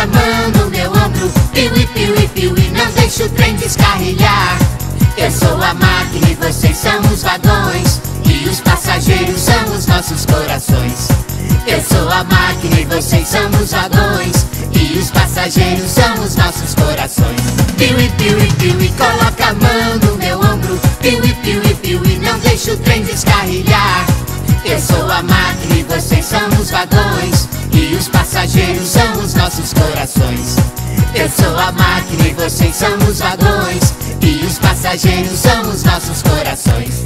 a mão no meu ombro Piuí, piuí, piuí, não deixa o trem descarrilhar. Eu sou a máquina e vocês são os vagões. E os passageiros são os nossos corações. Eu sou a máquina e vocês são os vagões. E os passageiros são os nossos corações. Piuí, piuí, piuí, coloca a mão no meu ombro. Piuí, piuí, piuí, não deixa o trem descarrilhar eu sou a máquina e vocês são os vagões E os passageiros são os nossos corações. Eu sou a máquina e vocês são os vagões E os passageiros são os nossos corações.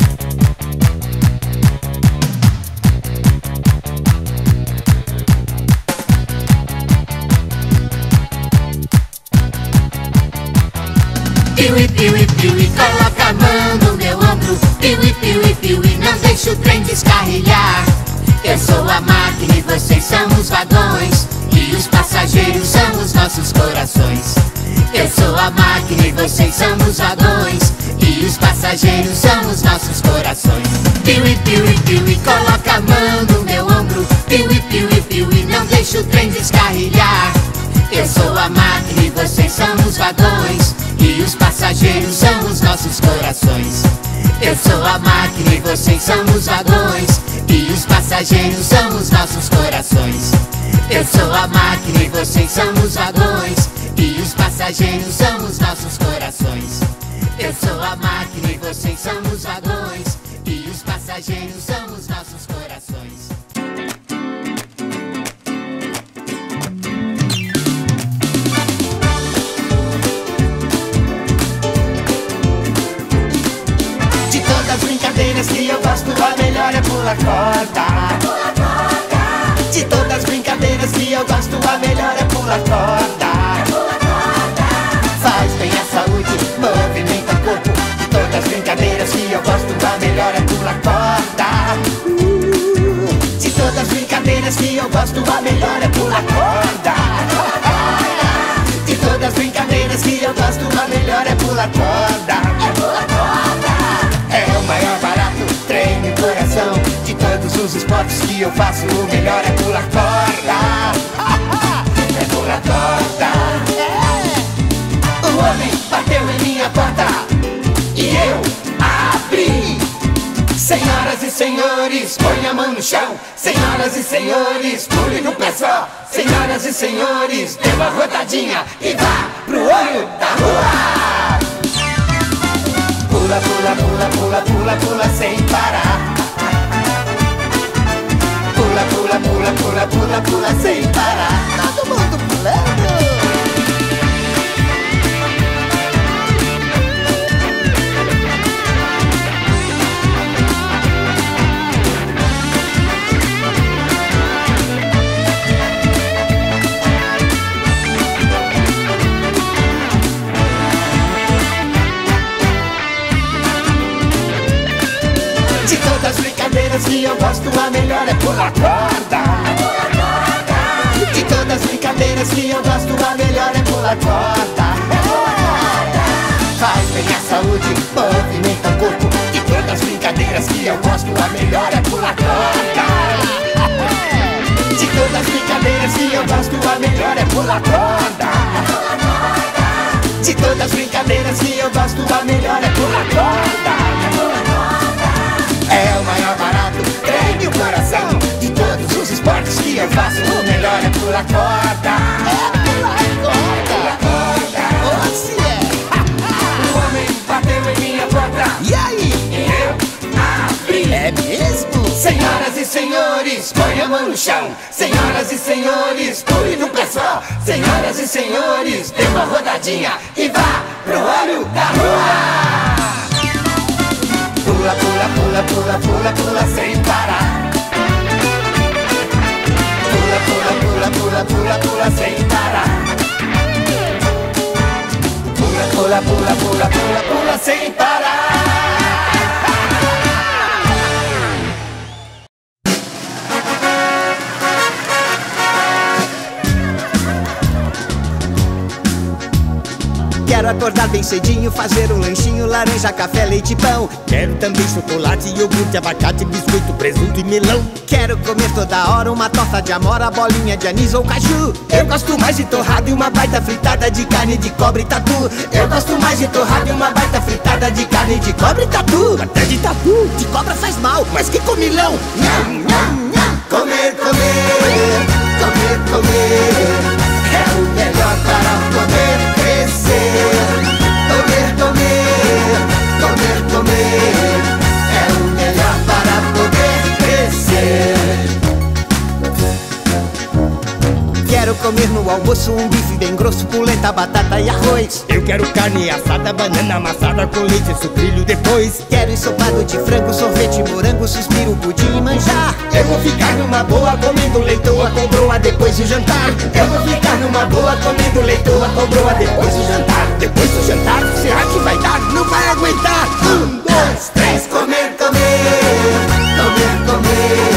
Piuí, piuí, piuí, coloca a mão no meu ombro. Piuí, piuí, piuí, não deixa o trem descarrilhar. Eu sou a máquina e vocês são os vagões. E os passageiros são os nossos corações. Eu sou a máquina e vocês são os vagões. E os passageiros são os nossos corações. Piuí, piuí, piuí, coloca a mão no meu ombro. Piuí, piuí, piuí, não deixa o trem descarrilhar. Eu sou a máquina e vocês são os vagões. E os passageiros são os nossos corações Eu sou a máquina e vocês são os vagões. E os passageiros são os nossos corações. Eu sou a máquina e vocês são os vagões. E os passageiros são os nossos corações. Eu sou a máquina e vocês são os vagões. E os passageiros são os nossos corações brincadeiras que eu gosto, a melhor é pular corda. De todas as brincadeiras que eu gosto, a melhor é pular corda. Faz bem à saúde, movimenta o corpo. De todas as brincadeiras que eu gosto, a melhor é pular corda. De todas as brincadeiras que eu gosto, a melhor é pular corda. De todas as brincadeiras que eu gosto, a melhor. É pular corda. Os esportes que eu faço, o melhor é pular corda. É pular corda. O homem bateu em minha porta e eu abri. Senhoras e senhores, põe a mão no chão. Senhoras e senhores, pule no pé só. Senhoras e senhores, dê uma rodadinha e vá pro olho da rua. Pula, pula, pula, pula, pula, pula sem parar. Pula, pula, pula, pula, pula, pula sem parar. Todo mundo pulando. De todas as brincadeiras que eu gosto, a melhor é pular corda. De todas as brincadeiras que eu gosto, a melhor é pular corda. Faz bem à saúde, movimenta o corpo. De todas as brincadeiras que eu gosto, a melhor é pular corda. De todas as brincadeiras que eu gosto, a melhor é pular corda. De todas as brincadeiras que eu gosto, a melhor é pular corda. De todos os esportes que eu faço O melhor é pular corda. É pular corda. Corda. Se é? O homem bateu em minha porta. E aí? E eu abri. É mesmo? Senhoras e senhores, põe a mão no chão. Senhoras e senhores, pule no pé só Senhoras e senhores, dê uma rodadinha E vá pro olho da rua. Pula, pula, pula, pula, pula, pula sem parar. Pula, pula, pula, sem parar. Pula, pula, pula, pula, pula, pula sem parar. Quero acordar bem cedinho, fazer um lanchinho, laranja, café, leite pão. Quero também chocolate, iogurte, abacate, biscoito, presunto e melão. Quero comer toda hora uma torta de amora, bolinha de anis ou caju. Eu gosto mais de torrada e uma baita fritada de carne de cobre tatu. Eu gosto mais de torrada e uma baita fritada de carne de cobre tatu. Até de tatu. De cobra faz mal, mas que comilão! Nham, nham, nham. Comer, comer, comer, comer. É o melhor para crescer. Comer, comer, comer, comer. Comer no almoço um bife bem grosso, polenta, batata e arroz. Eu quero carne assada, banana amassada com leite sucrilho depois. Quero ensopado de frango, sorvete, morango, suspiro, pudim e manjar. Eu vou ficar numa boa comendo leitoa com broa depois do jantar. Eu vou ficar numa boa comendo leitoa com broa depois do jantar. Depois do jantar, será que vai dar? Não vai aguentar. Um, dois, três, comer, comer, comer, comer.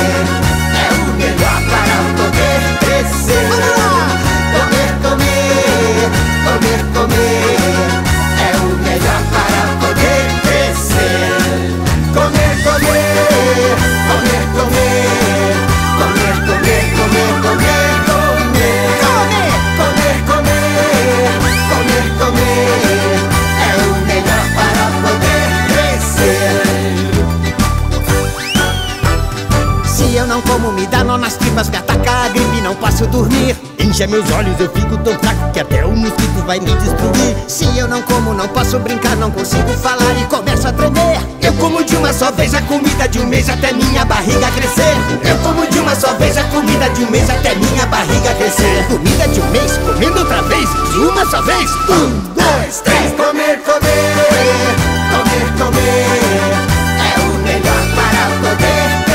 Comer, comer. É o melhor para poder crescer. Comer, comer, comer, comer. Comer, comer, comer, comer, comer. Comer, comer, comer, comer. É o melhor para poder crescer. Se eu não como, me dá nó nas tripas, me ataca a gripe, não posso dormir. Enche meus olhos, eu fico tão fraco que até o mosquito vai me destruir. Se eu não como, não posso brincar, não consigo falar e começo a tremer. Eu como de uma só vez a comida de um mês até minha barriga crescer. Eu como de uma só vez a comida de um mês até minha barriga crescer. Comida de um mês, comendo outra vez, de uma só vez. Um, dois, três, comer, comer, comer, comer. É o melhor para poder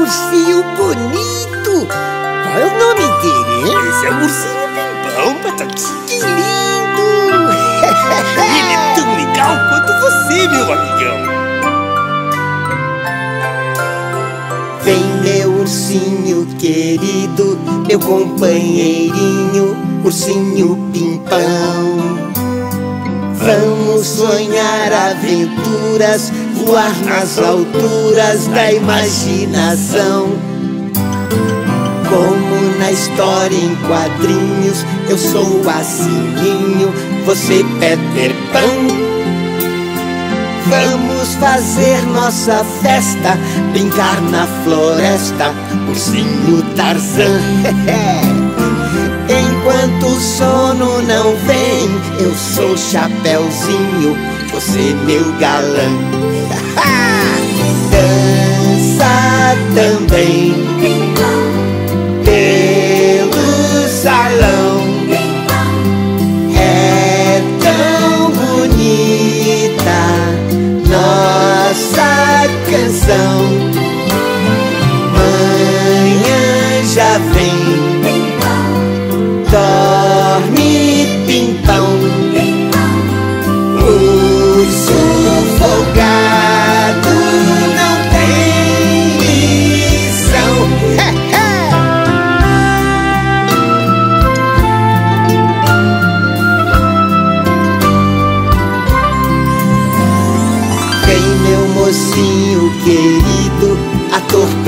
ursinho bonito! Qual é o nome dele, hein? Esse é o ursinho pimpão, Batatinha! Que lindo! Ele é tão legal quanto você, meu amigão! Vem, meu ursinho querido, meu companheirinho, ursinho pimpão. Vamos sonhar aventuras, voar nas alturas da imaginação. Como na história em quadrinhos, eu sou a Sininho, você Peter Pan. Vamos fazer nossa festa, brincar na floresta, ursinho Tarzan. Enquanto o sono não vem, eu sou Chapeuzinho, você meu galã. Dança também pelo salão. É tão bonita nossa canção. Manhã já vem,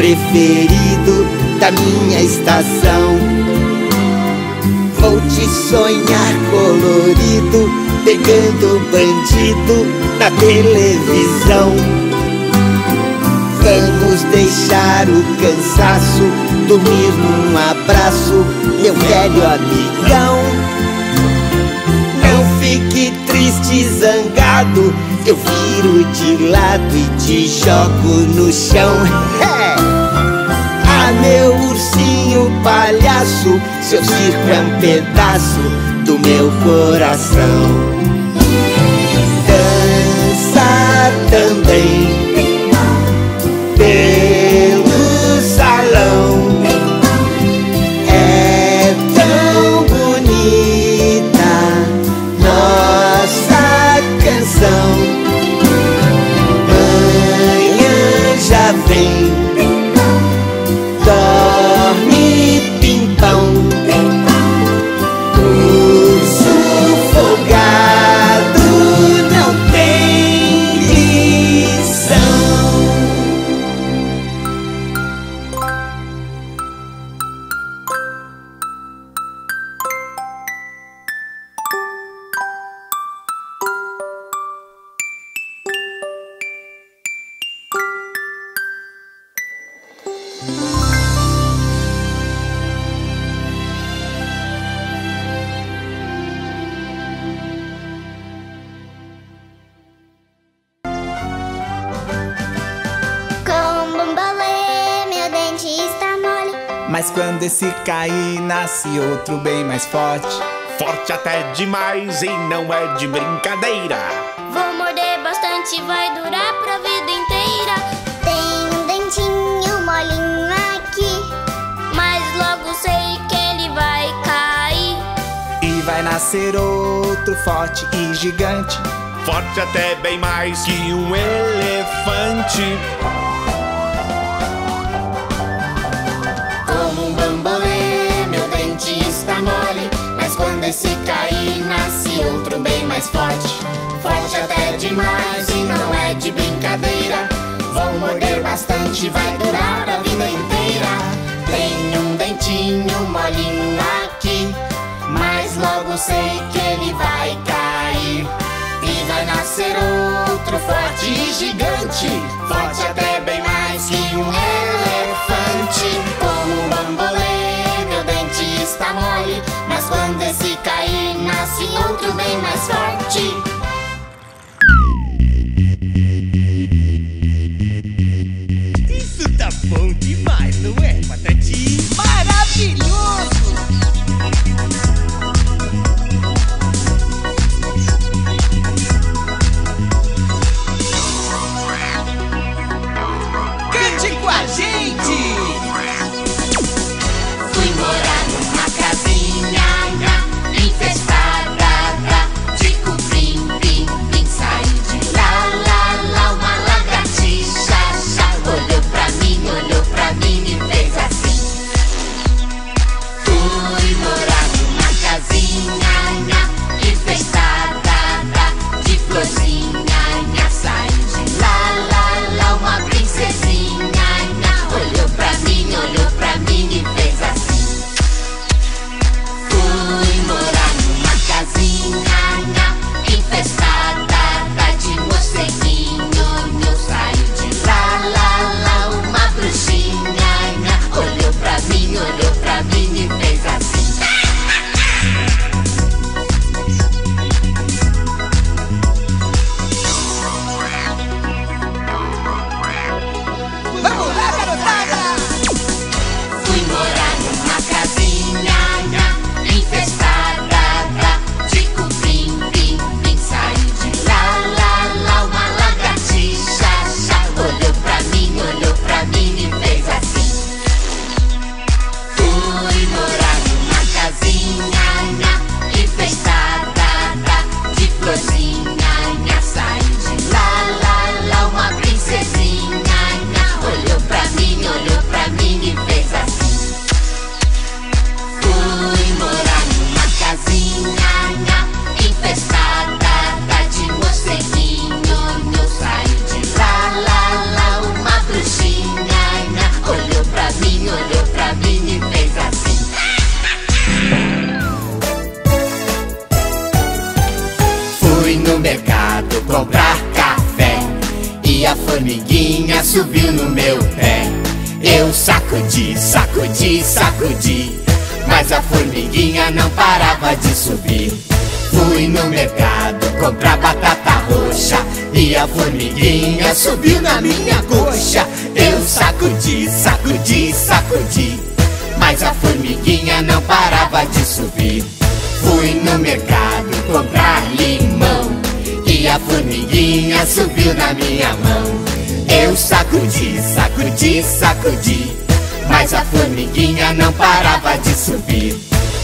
preferido da minha estação. Vou te sonhar colorido, pegando bandido na televisão. Vamos deixar o cansaço, dormir num abraço, meu velho amigão. Não fique triste, zangado. Eu viro de lado e te jogo no chão. É! Meu ursinho palhaço, seu circo é um pedaço do meu coração. Forte. Forte até demais e não é de brincadeira. Vou morder bastante, vai durar pra vida inteira. Tem um dentinho molinho aqui, mas logo sei que ele vai cair. E vai nascer outro forte e gigante. Forte até bem mais que um elefante. Demais e não é de brincadeira. Vou morder bastante, vai durar a vida inteira. Tem um dentinho molinho aqui, mas logo sei que ele vai cair. E vai nascer outro forte e gigante, forte até bem mais que um elefante. Como um bambolê, meu dente está mole, mas quando esse cair, nasce outro bem mais forte. Minha mão. Eu sacudi, sacudi, sacudi, mas a formiguinha não parava de subir.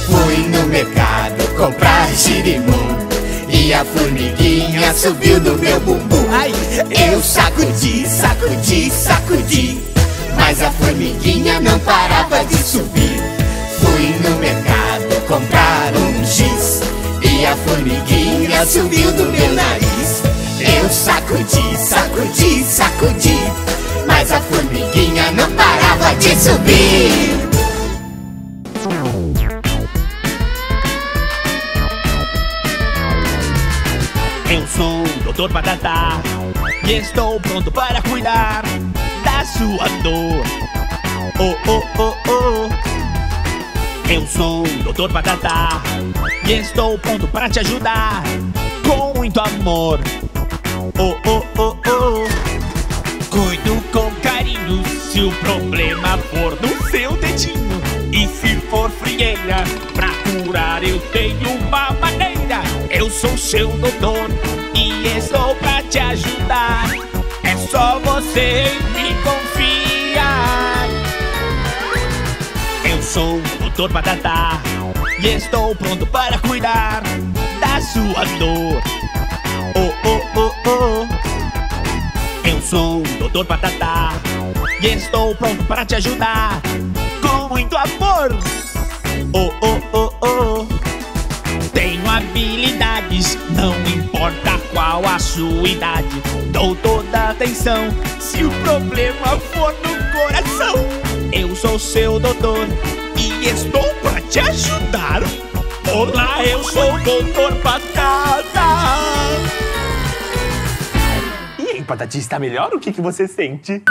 Fui no mercado comprar girimum e a formiguinha subiu no meu bumbum. Ai, eu sacudi, sacudi, sacudi, mas a formiguinha não parava de subir. Fui no mercado comprar um giz e a formiguinha subiu no meu nariz. Eu sacudi, sacudi, sacudi, mas a formiguinha não parava de subir. Eu sou o Dr. Batata e estou pronto para cuidar da sua dor. Oh, oh, oh, oh. Eu sou o Dr. Batata e estou pronto para te ajudar com muito amor. Oh, oh, oh, oh. Cuido com carinho se o problema for no seu dedinho e se for frieira pra curar, eu tenho uma maneira. Eu sou seu doutor e estou pra te ajudar. É só você me confiar. Eu sou o doutor Patata e estou pronto para cuidar da sua dor. Oh, oh, oh, oh. Eu sou o doutor Patata e estou pronto para te ajudar com muito amor. Oh, oh, oh, oh. Tenho habilidades, não importa qual a sua idade. Dou toda atenção se o problema for no coração. Eu sou seu doutor e estou para te ajudar. Olá, eu sou o doutor Patata. Patati, está melhor? O que, que você sente?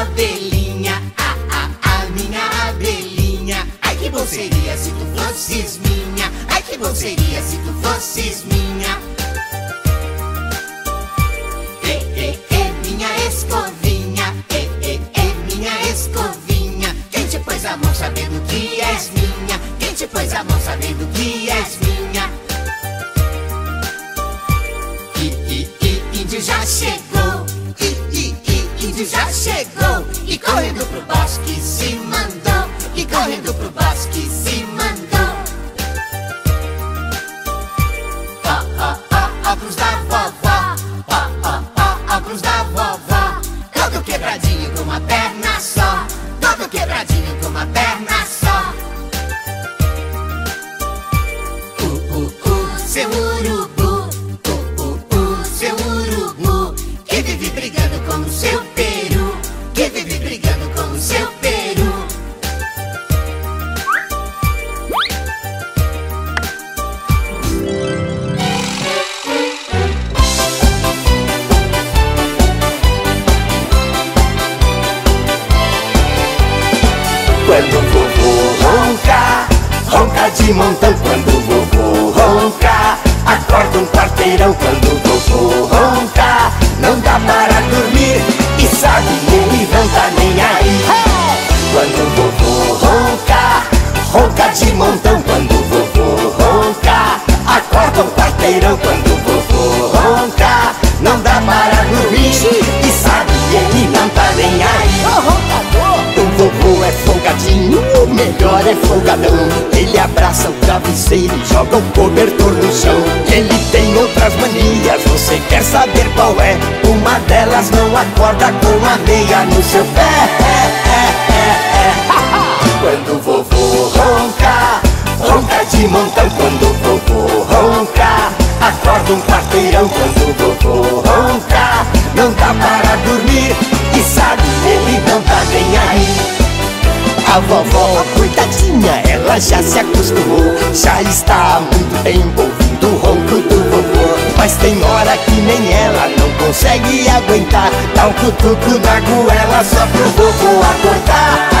Abelhinha, a, a, a minha abelhinha. Ai que bom seria se tu fosses minha. Ai que bom seria se tu fosses minha. A mão sabendo que és minha? Quem te pôs a mão sabendo que és minha? E, e, e, índio já chegou. E, e, e, índio já chegou. E correndo pro bosque se mandou. E correndo pro bosque se Quebradinho com uma perna. Quando o vovô ronca, não dá para dormir. E sabe, ele não tá nem aí. A vovó, coitadinha, ela já se acostumou Já está há muito tempo ouvindo o ronco do vovô Mas tem hora que nem ela não consegue aguentar Dá um cutuco na goela só pro vovô acordar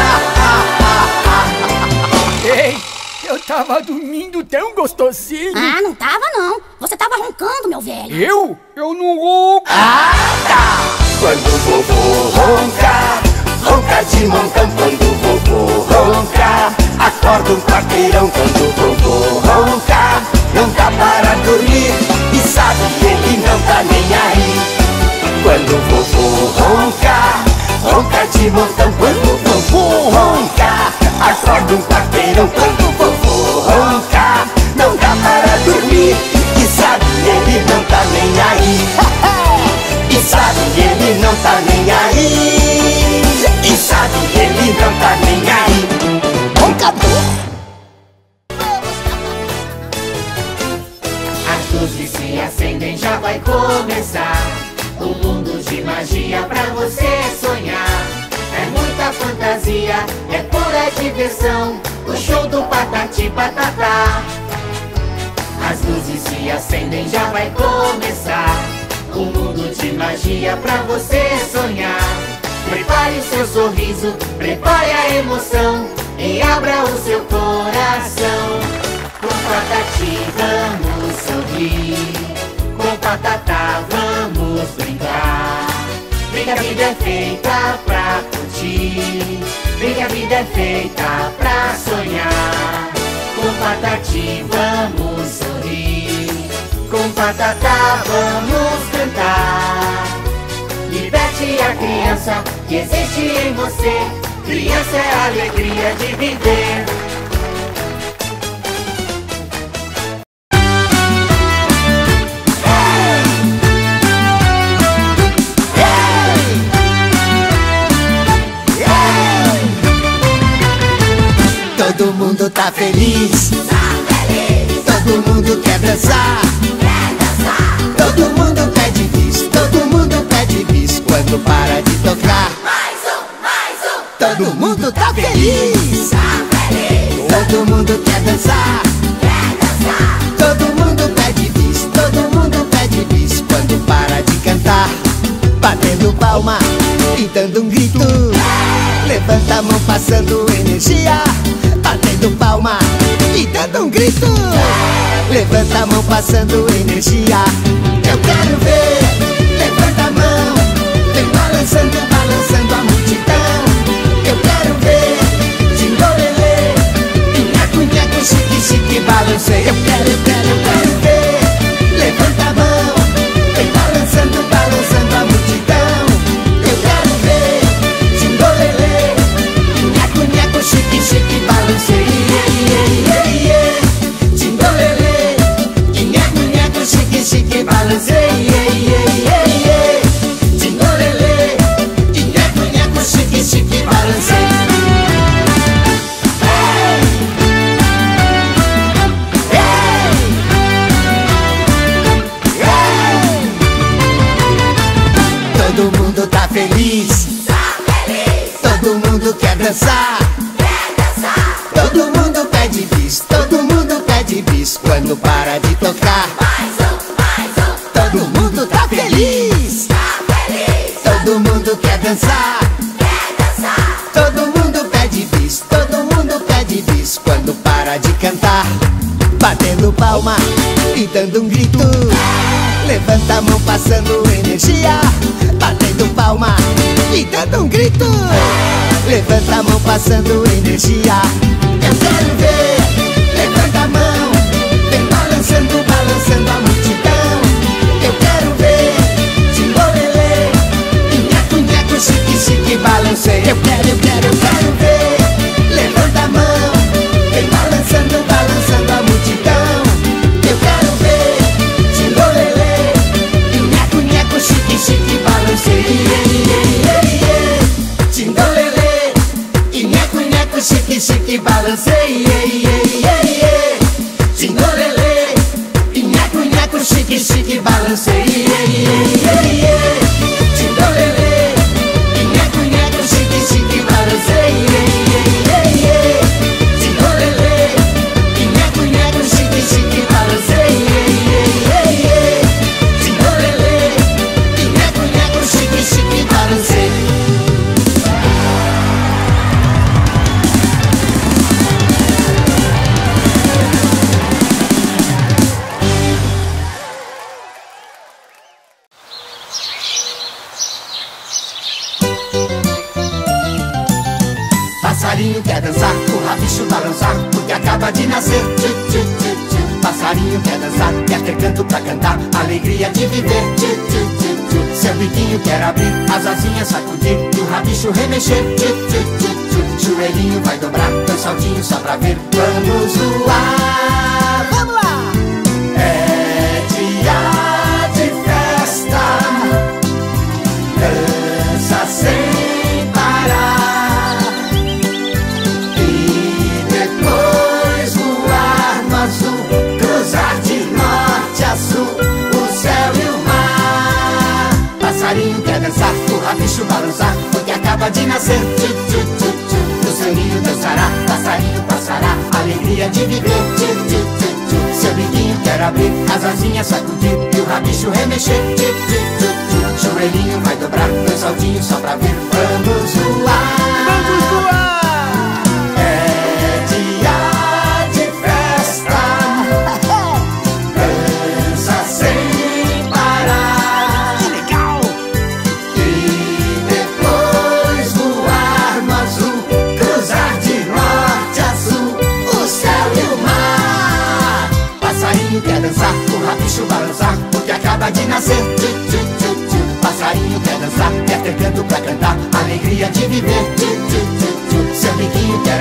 Ei, eu tava dormindo tão gostosinho. Ah, não tava não. Você tava roncando, meu velho. Eu? Eu não ronco. Quando o vovô ronca, ronca de montão Quando o vovô ronca, acorda um quarteirão Quando o vovô ronca, não dá para dormir E sabe, ele não tá nem aí Quando o vovô ronca, ronca de montão Quando o vovô ronca, acorda um quarteirão Quando atração, o show do Patati Patatá. As luzes se acendem, já vai começar. Um mundo de magia pra você sonhar. Prepare o seu sorriso, prepare a emoção e abra o seu coração. Com Patati vamos sorrir, com Patatá vamos brincar. Brinca, a vida é feita pra curtir. Vem que a vida é feita pra sonhar. Com patati vamos sorrir. Com patata vamos cantar. Liberte a criança que existe em você. Criança é a alegria de viver. Todo mundo tá feliz. Tá feliz. Todo mundo quer dançar. Quer dançar. Todo mundo pede bis. Todo mundo pede bis quando para de tocar. Mais um, mais um. Todo mundo tá feliz. Tá feliz. Todo mundo quer dançar. Quer dançar. Todo mundo pede bis. Todo mundo pede bis quando para de cantar. Batendo palma e dando um grito. É. Levanta a mão passando energia palma e dando um grito. Levanta a mão passando energia. Eu quero ver. Levanta a mão, vem balançando, balançando a multidão. Eu quero ver. De lorelê, minha cunhaca, chique, chique, balancei. Eu quero, eu quero. Levanta a mão passando energia. Eu quero ver say yeah, yeah, yeah, yeah.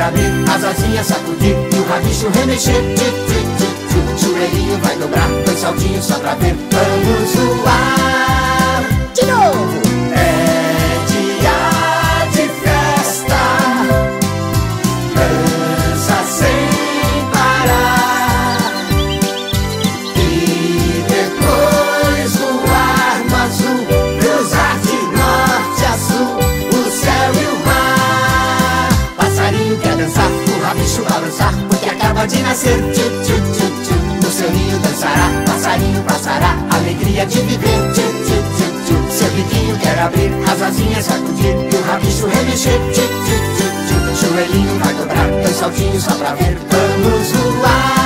abrir, as asinhas sacudir e o rabicho remexer. Tchu, o vai dobrar, dois saltinhos só pra ver. Vamos voar de novo! pode nascer. No seu ninho dançará, passarinho passará Alegria de viver. Seu biquinho quer abrir, as asinhas sacudir E o rabicho remexer. Joelhinho vai dobrar, dois saltinhos só pra ver Vamos voar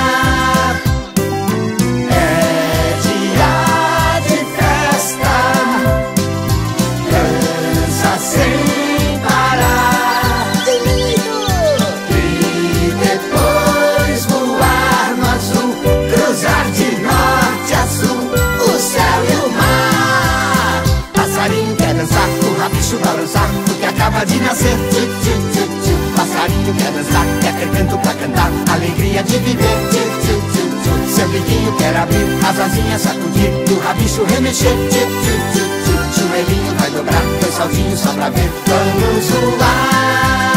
para o porque acaba de nascer. Tchu, tchu, tchu, tchu. Passarinho quer dançar, quer ter canto pra cantar, alegria de viver. Tchu, tchu, tchu, tchu. Seu biquinho quer abrir, as asinhas sacudir, e o rabicho remexer. Tchu, tchu, tchu, tchu. Vai dobrar, dois saltinhos só pra ver. Vamos voar.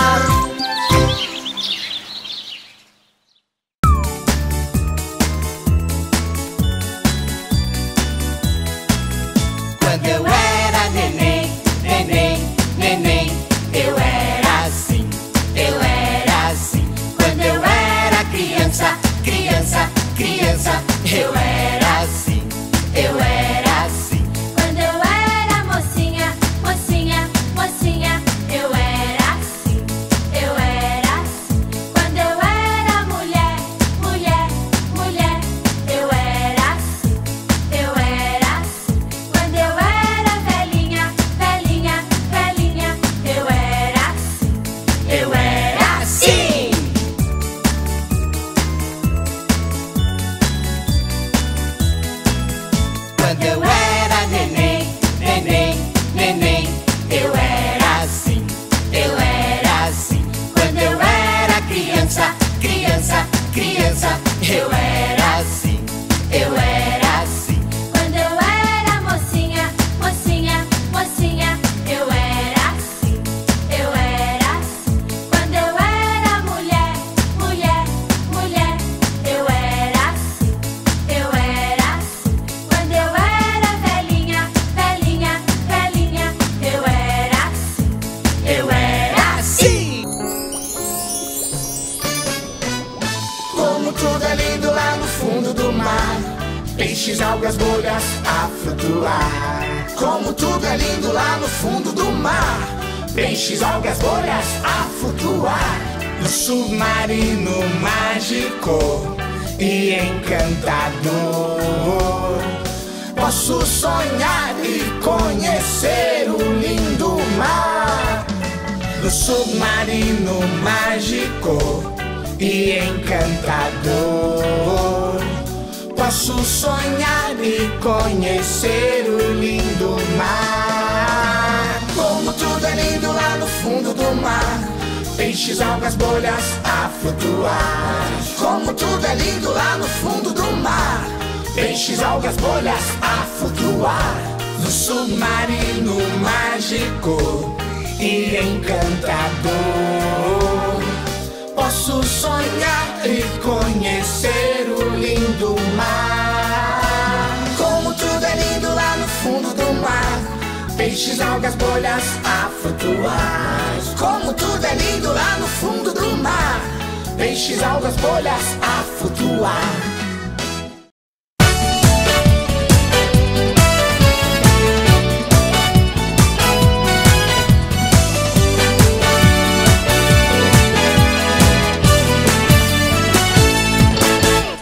peixes, algas, bolhas a flutuar.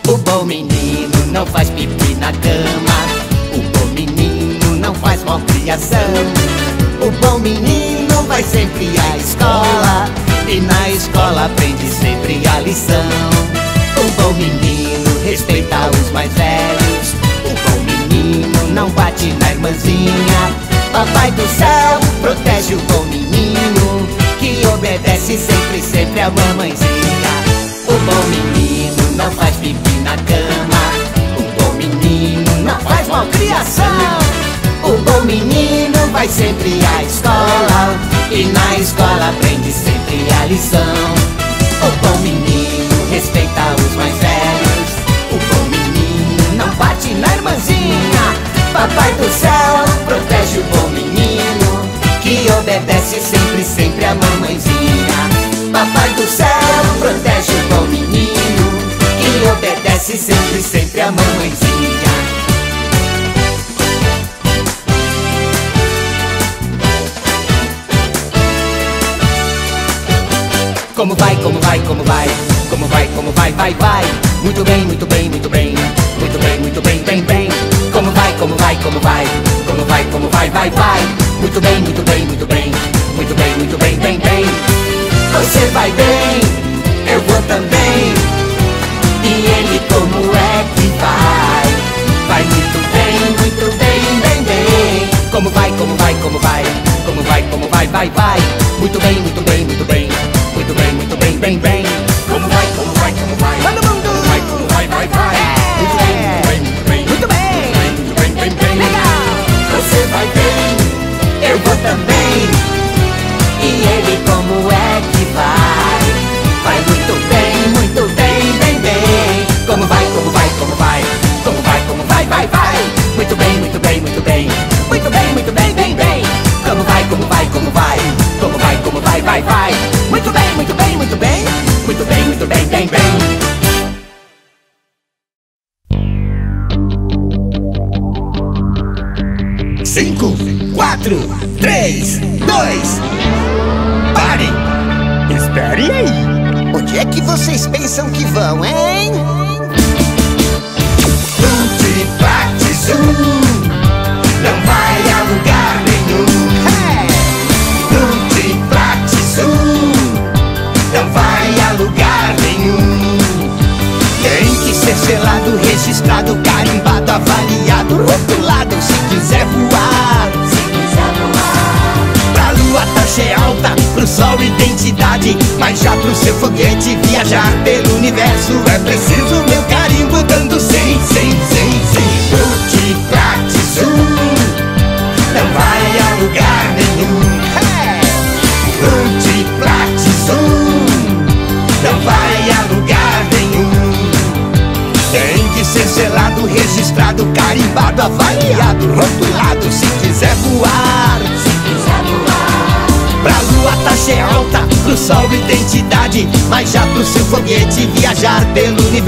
O bom menino não faz pipi na cama. O bom menino não faz malcriação O bom menino vai sempre à escola. E na escola aprende sempre a lição. O bom menino respeita os mais velhos. O bom menino não bate na irmãzinha. Papai do céu protege o bom menino Que obedece sempre, sempre a mamãezinha. O bom menino não faz pipi na cama. O bom menino não faz malcriação o bom menino vai sempre à escola. E na escola aprende sempre a lição. O bom menino respeita os mais velhos. O bom menino não bate na irmãzinha. Papai do céu protege o bom menino que obedece sempre, sempre a mamãezinha. Papai do céu protege o bom menino que obedece sempre, sempre a mamãezinha. Como vai, como vai, como vai, como vai, como vai, vai, vai. Muito bem, muito bem, muito bem, muito bem, muito bem, bem, bem. Como vai, como vai, como vai, como vai, como vai, vai, vai. Muito bem, muito bem, muito bem, muito bem, muito bem, bem, bem. Você vai bem, eu vou também. E ele como é que vai? Vai muito bem, muito bem, bem, bem. Como vai, como vai, como vai, como vai, como vai, vai, vai. Muito bem, muito bem, muito bem, muito bem, muito bem, bem, bem. Como vai, como vai, como vai. Todo mundo. Vai, como vai, vai, vai. Muito bem, muito bem, muito bem. Muito bem. Muito bem, bem, bem. Vocês pensam que vão, hein? Universo É preciso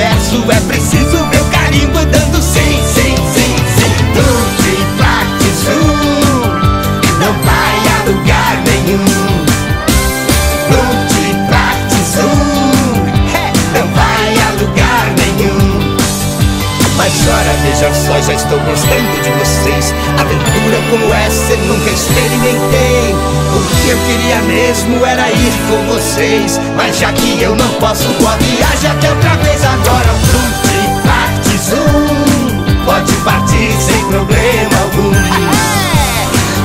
pelo universo eu não posso, boa viagem até outra vez Agora. Tutti Patti Zoom Pode partir sem problema algum.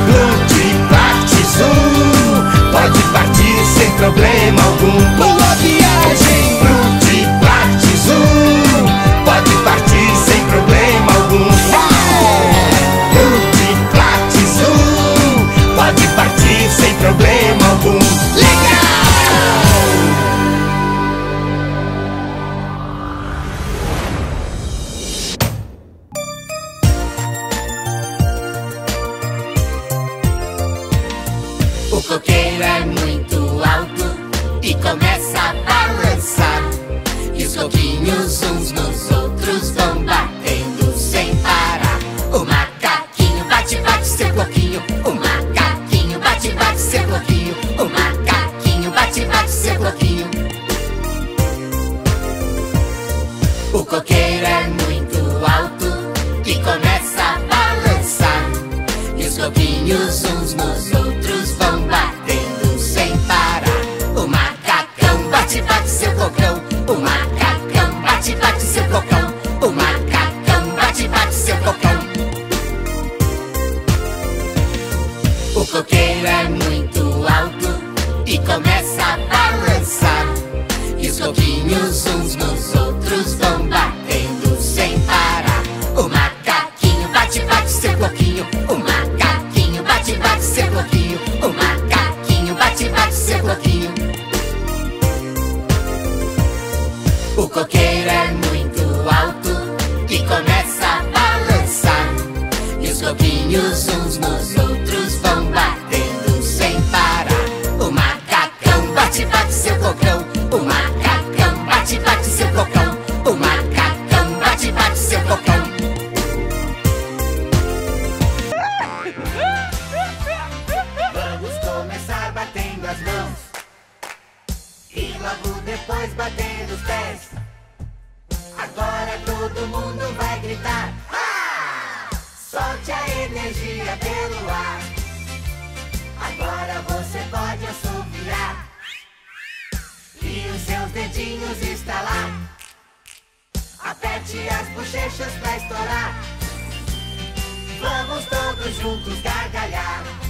Tutti Patti Zoom Pode partir sem problema algum depois batendo os pés. Agora todo mundo vai gritar! Solte a energia pelo ar. Agora você pode assoviar. E os seus dedinhos estalar Aperte as bochechas pra estourar. Vamos todos juntos gargalhar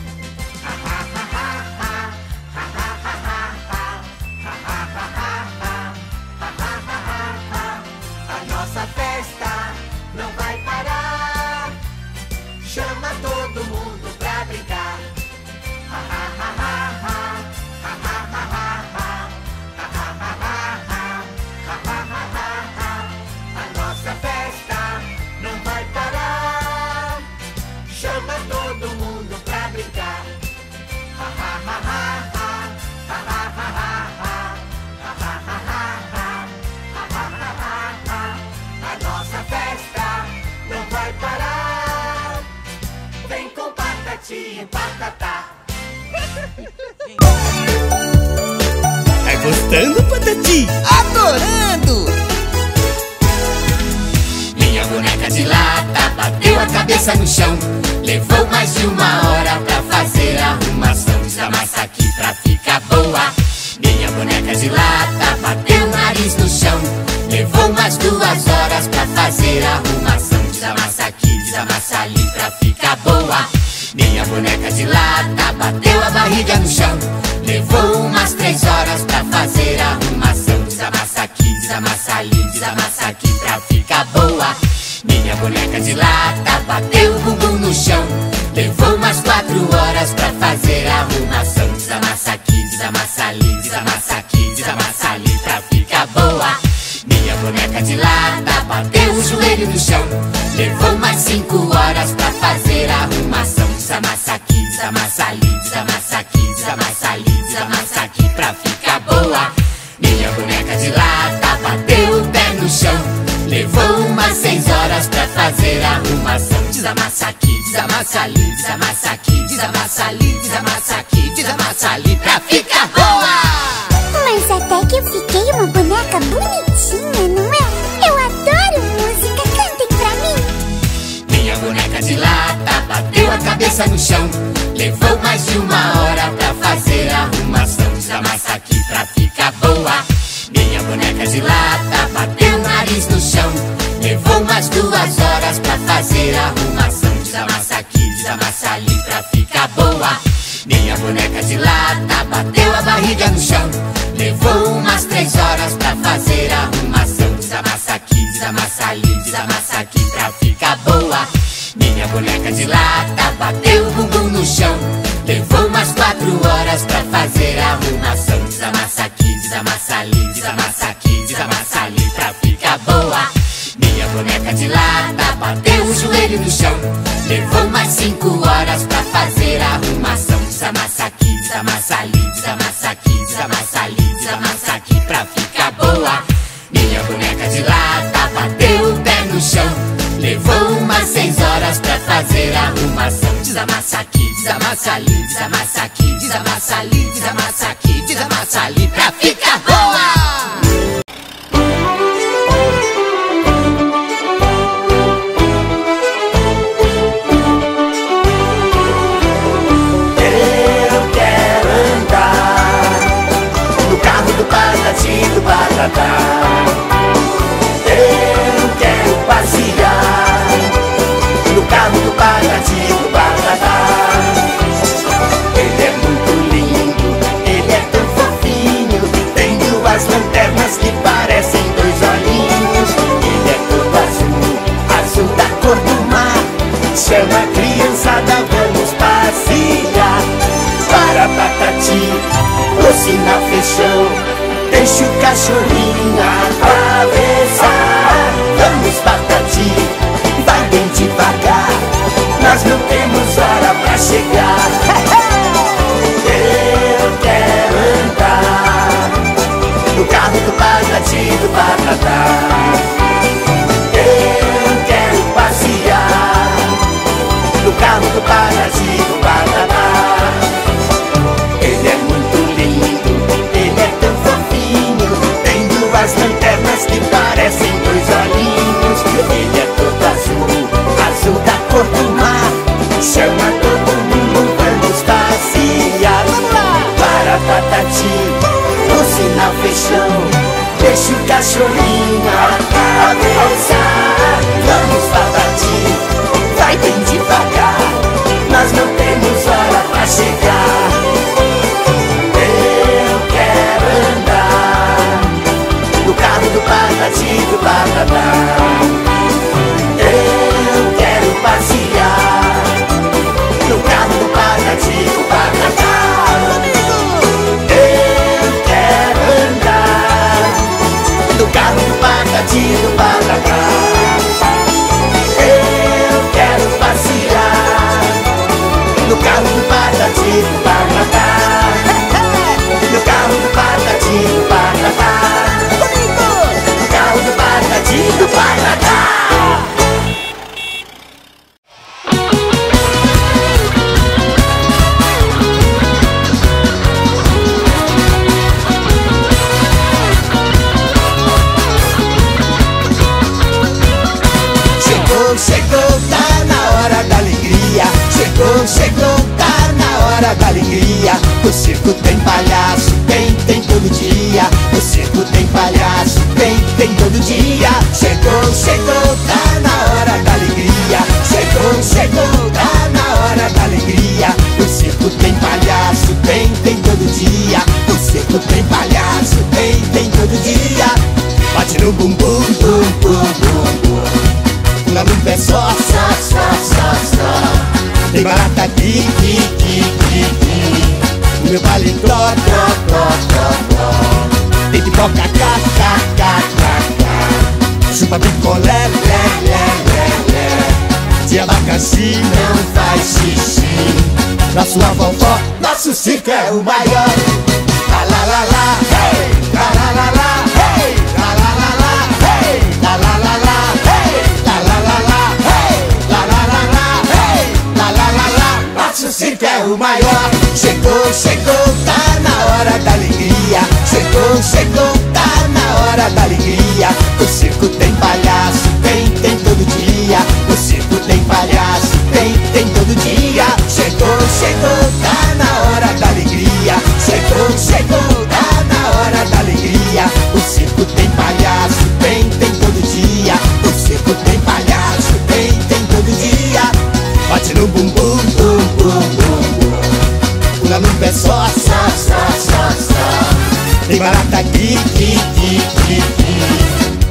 gostando, Patati? Adorando! Minha boneca de lata bateu a cabeça no chão. Levou mais de uma hora pra fazer a arrumação. Desamassa aqui pra ficar boa. Minha boneca de lata bateu o nariz no chão. Levou mais duas horas pra fazer a arrumação. Desamassa aqui, desamassa ali pra ficar boa. Minha boneca de lata bateu a barriga no chão. Levou umas três horas desamassa ali, desamassa aqui pra ficar boa. Minha boneca de lata bateu o bumbum no chão. Levou umas quatro horas pra fazer a arrumação. Desamassa aqui, desamassa ali, desamassa aqui, desamassa ali pra ficar boa. Minha boneca de lata bateu o joelho no chão. Levou mais cinco horas pra fazer a arrumação. Desamassa aqui, desamassa ali, desamassa Desamassa aqui, desamassa ali, desamassa aqui, desamassa ali, desamassa aqui, desamassa ali pra ficar boa. Mas até que eu fiquei uma boneca bonitinha, não é? Eu adoro música, cantem pra mim. Minha boneca de lata bateu a cabeça no chão. Levou mais de uma hora pra barriga no chão. Levou umas três horas pra fazer a arrumação. Desamassa aqui, desamassa ali, desamassa aqui pra ficar boa. Minha boneca de lata bateu o bumbum no chão. Levou umas quatro horas pra fazer a arrumação. Desamassa aqui, desamassa ali, desamassa aqui, desamassa ali pra ficar boa. Minha boneca de lata bateu o joelho no chão. Levou mais cinco horas pra fazer a arrumação. Desamassa aqui, desamassa ali, desamassa ali, desamassa aqui, desamassa ali, desamassa aqui, desamassa ali pra ficar Chama a criançada, vamos passear. Para Patati, pro na fechão Deixa o cachorrinho atravessar. Vamos Patati, vai bem devagar Nós não temos hora pra chegar. Do patati do patatá. Ele é muito lindo, ele é tão fofinho, tem duas lanternas que parecem dois olhinhos. Ele é todo azul, azul da cor do mar. Chama todo mundo, vamos passear. Para Patati, o sinal fechou. Deixa o cachorrinho atravessar. Vamos Patati, vai bem devagar. Chegar. Eu quero andar no carro do Patati do Patatá. Hora da alegria. O circo tem palhaço, tem, tem todo dia. O circo tem palhaço, tem, tem todo dia. Chegou, chegou, tá na hora da alegria. Chegou, chegou, tá na hora da alegria. O circo tem palhaço, tem, tem todo dia. O circo tem palhaço, tem, tem todo dia. Bate no bumbum, bum, bum, bum, bum. Pula só, só, só, só Tem barata aqui, No meu paletó, tó, tó, tó, tó Tem pipoca, cá, cá, cá, cá, cá Chupa picolé, lé, lé, lé, lé. De abacaxi não faz xixi. Na sua vovó, nosso circo é o maior. La la la la, hey! La la la la, hey! La la la la, hey! La la la la, circo é o maior. Chegou, chegou, tá na hora da alegria. Chegou, chegou, tá na hora da alegria. O circo tem palhaço, tem, tem todo dia. O circo tem palhaço, tem, tem todo dia. Chegou, chegou, aqui.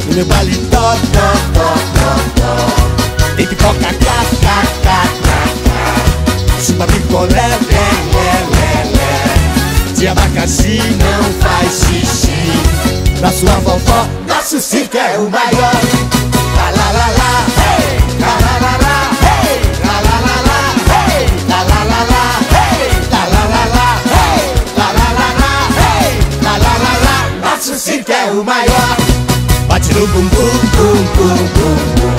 No meu paletó, tó, tó, tó, tó. Tem pipoca, cá, cá, cá, cá, cá. Chupa picolé, lé, lé, lé, lé. De abacaxi não faz xixi. Na sua vovó, nosso circo é o maior. La la la la, o maior. Bate no bumbum, bum, bum, bum, bum.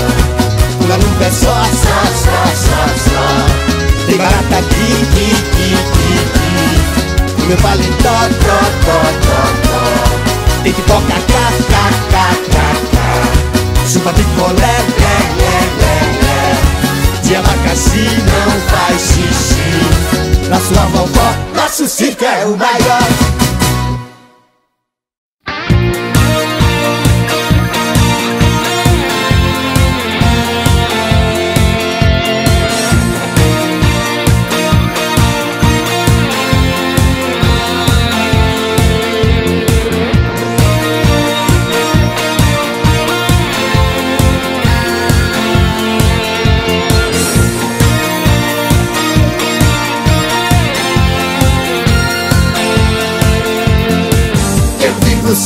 Pula no pé só, só, só, só, só. Tem barata aqui, aqui, aqui, aqui. No meu paletó, tó, tó, tó, tó. Tem pipoca, cá, cá, cá, cá, cá. Chupa picolé, lé, lé, lé, lé. De abacaxi não faz xixi. Na sua vovó, nosso circo é o maior.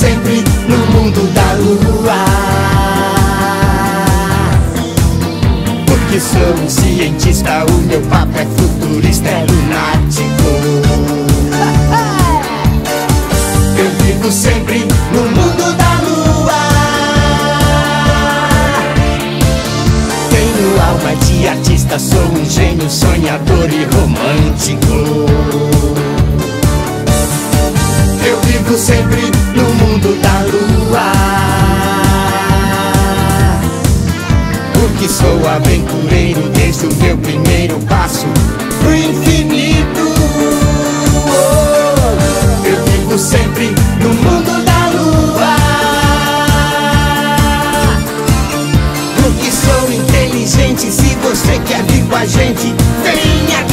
Sempre no mundo da lua. Porque sou um cientista, o meu papo é futurista, é lunático. Eu vivo sempre no mundo da lua. Tenho alma de artista, sou um gênio sonhador e romântico Vivo sempre no mundo da lua Porque sou aventureiro desde o meu primeiro passo pro infinito. Eu vivo sempre no mundo da lua. Porque sou inteligente, se você quer vir com a gente, venha que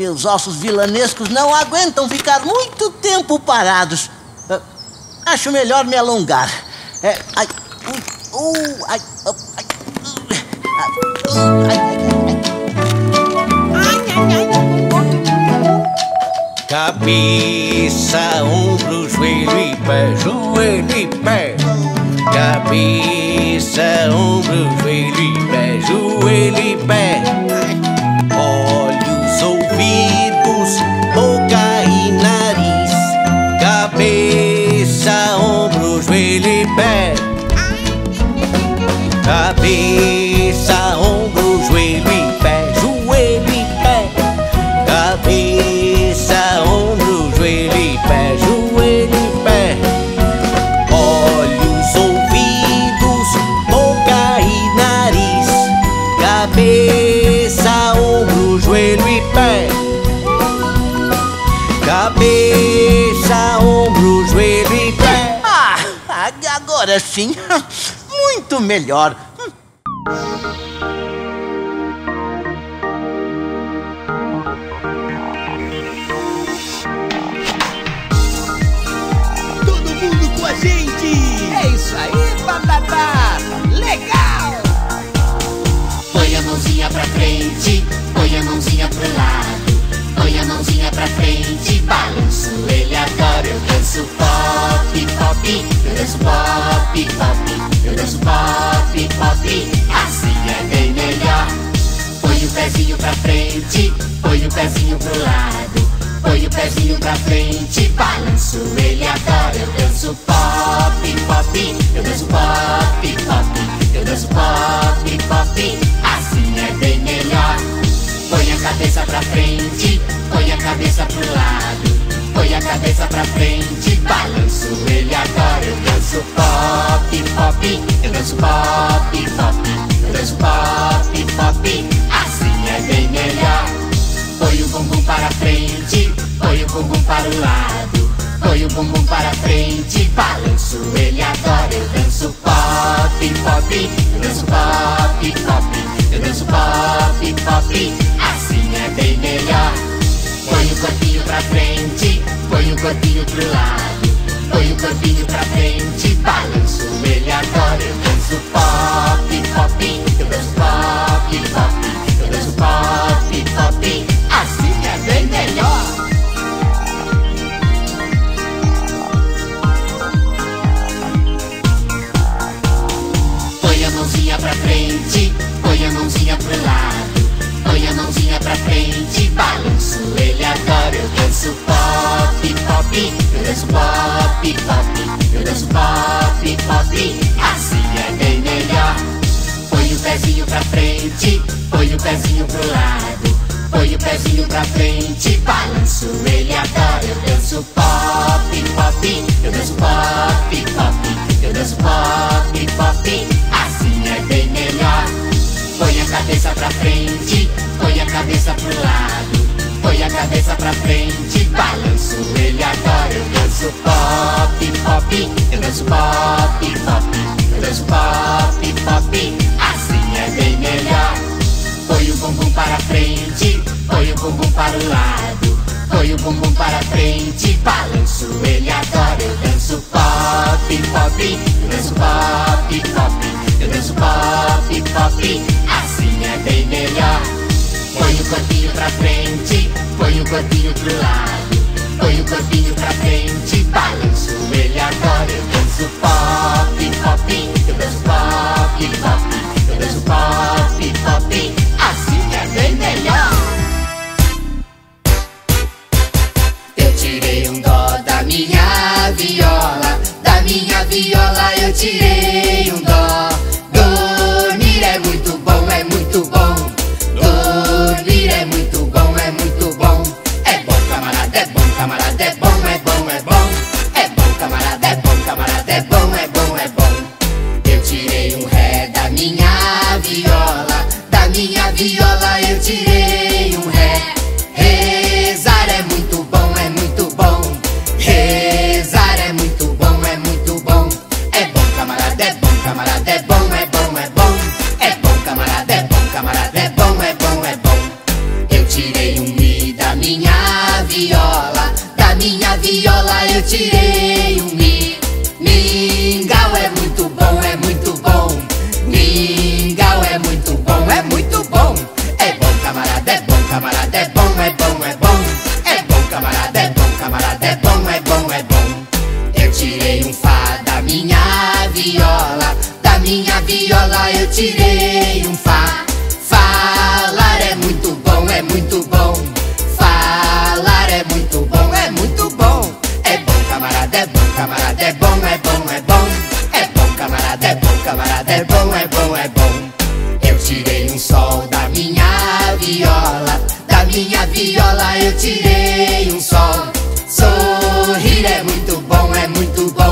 meus ossos vilanescos não aguentam ficar muito tempo parados. Ah, Acho melhor me alongar. É, ai, uh, uh, ai, uh, ai, ah, uh, ai, ai, Cabeça, ombro, joelho e pé, joelho e pé. Cabeça, ombro, joelho e pé, joelho e pé. melhor. Todo mundo com a gente! É isso aí, batatá! Legal! Põe a mãozinha pra frente, põe a mãozinha pro lado. Põe a mãozinha pra frente, balanço, ele agora, eu canso fora. Pezinho pra frente, põe o pezinho pro lado. Põe o pezinho pra frente, balanço, ele adora. Eu danço pop, pop, eu danço pop, pop, eu danço pop, pop. Assim é bem melhor. Põe a cabeça pra frente, põe a cabeça pro lado. Põe a cabeça pra frente, balanço, ele adora. Eu danço pop, pop, eu danço pop, pop, eu danço pop, pop. É bem melhor. Põe o bumbum para frente, põe o bumbum para o lado. Põe o bumbum para frente, balanço, ele adora. Eu danço pop, pop, eu danço pop, pop, eu danço pop, pop. Assim é bem melhor. Põe o corpinho pra frente, põe o corpinho pro lado. Põe o corpinho pra frente, balanço, ele adora. Eu danço pop, pop, eu danço pop, pop, danço pop, pop. Assim é bem melhor. Põe a mãozinha pra frente, põe a mãozinha pro lado. Põe a mãozinha pra frente, balanço, ele adora. Eu danço pop, pop, eu danço pop, pop, eu danço pop, pop. Assim é bem melhor. Põe o pezinho pra frente, põe o pezinho pro lado. Põe o pezinho pra frente, balanço, ele adora. Eu danço pop, pop, eu danço pop, pop, eu danço pop, pop. Assim é bem melhor. Põe a cabeça pra frente, põe a cabeça pro lado. Põe a cabeça pra frente, balanço, ele adora. Eu danço pop, pop, eu danço pop, pop, eu danço pop, pop. Bumbum para o lado. Põe o bumbum para frente, balanço, ele adora. Eu danço pop, pop, eu danço pop, pop, eu danço pop, pop. Assim é bem melhor. Põe o corpinho pra frente, põe o corpinho pro lado. Põe o corpinho pra frente, balanço, ele adora. Eu danço pop, pop, eu danço pop, pop, eu danço pop, pop. Viola eu tirei um dó. Minha viola eu tirei um fá. Falar é muito bom, é muito bom. Falar é muito bom, é muito bom. É bom, camarada, é bom, camarada, é bom, é bom, é bom. É bom, camarada, é bom, camarada, é bom, é bom, é bom. Eu tirei um sol da minha viola, da minha viola eu tirei um sol. Sorrir é muito bom, é muito bom.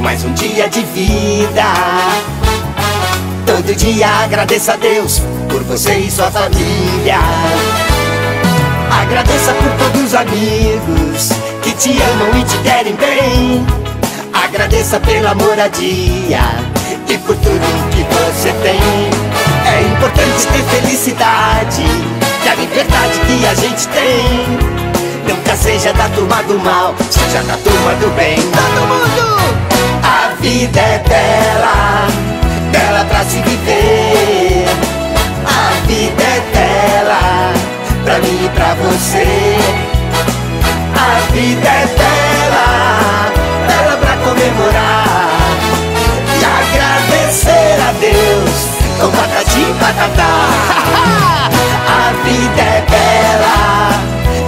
Por mais um dia de vida. Todo dia agradeça a Deus por você e sua família. Agradeça por todos os amigos que te amam e te querem bem. Agradeça pela moradia e por tudo que você tem. É importante ter felicidade e a liberdade que a gente tem. Nunca seja da turma do mal, seja da turma do bem. Todo mundo! Vida é bela, bela pra se viver. A vida é bela, pra mim e pra você. A vida é bela, bela pra comemorar. E agradecer a Deus com patati e patatá. A vida é bela,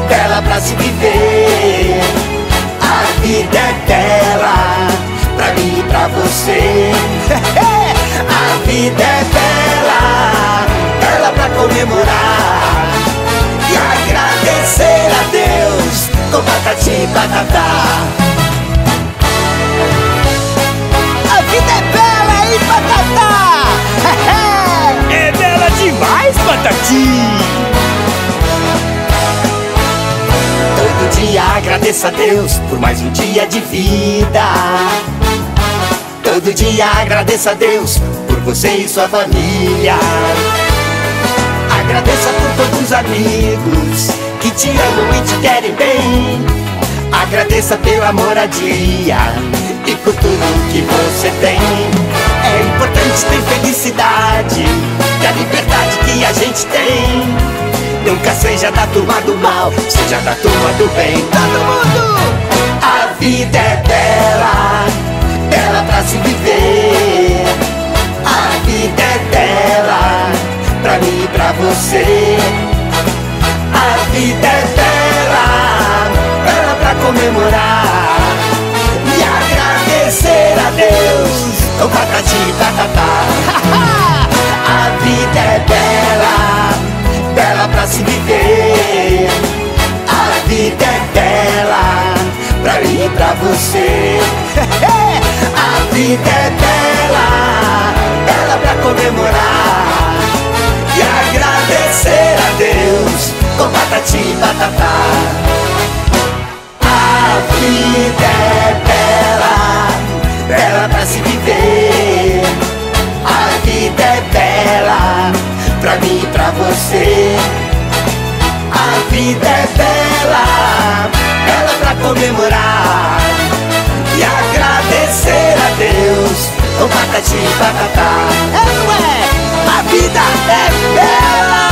bela pra se viver. A vida é bela, pra você. A vida é bela, bela pra comemorar. E agradecer a Deus com patati e patatá. A vida é bela e patatá! É bela demais, Patati! Todo dia agradeça a Deus por mais um dia de vida. Todo dia agradeça a Deus por você e sua família. Agradeça por todos os amigos que te amam e te querem bem. Agradeça pela moradia e por tudo que você tem. É importante ter felicidade e a liberdade que a gente tem. Nunca seja da turma do mal, seja da turma do bem. Todo mundo! A vida é bela, bela pra se viver. A vida é bela, pra mim e pra você. A vida é bela, bela pra comemorar. E agradecer a Deus com patati e. A vida é bela, bela pra se viver. A vida é bela, pra e pra você. A vida é bela, bela comemorar. E agradecer a Deus com patati e patatá. A vida é bela, bela pra se viver. A vida é bela, pra mim e pra você. A vida é bela, ela pra comemorar e agradecer a Deus O patati e patatá. É, não é? A vida é bela!